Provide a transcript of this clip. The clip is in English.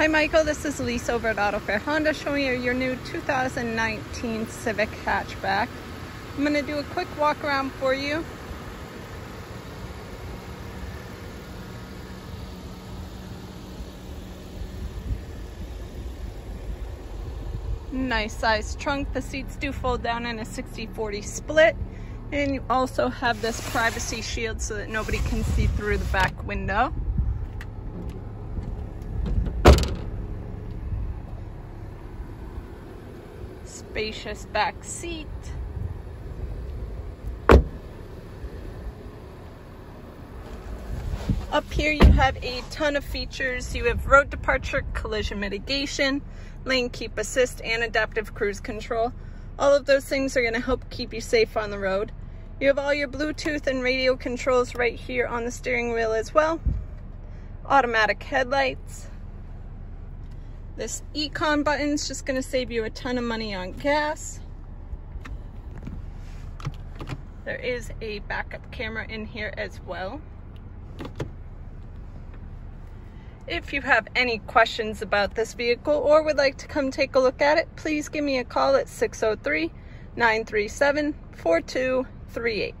Hi Michael, this is Lisa over at Auto Fair Honda showing you your new 2019 Civic hatchback. I'm going to do a quick walk around for you. Nice size trunk. The seats do fold down in a 60-40 split. And you also have this privacy shield so that nobody can see through the back window. Spacious back seat. Up here you have a ton of features. You have road departure, collision mitigation, lane keep assist, and adaptive cruise control. All of those things are gonna help keep you safe on the road. You have all your Bluetooth and radio controls right here on the steering wheel as well. Automatic headlights. This econ button is just gonna save you a ton of money on gas. There is a backup camera in here as well. If you have any questions about this vehicle or would like to come take a look at it, please give me a call at 603 937 4238.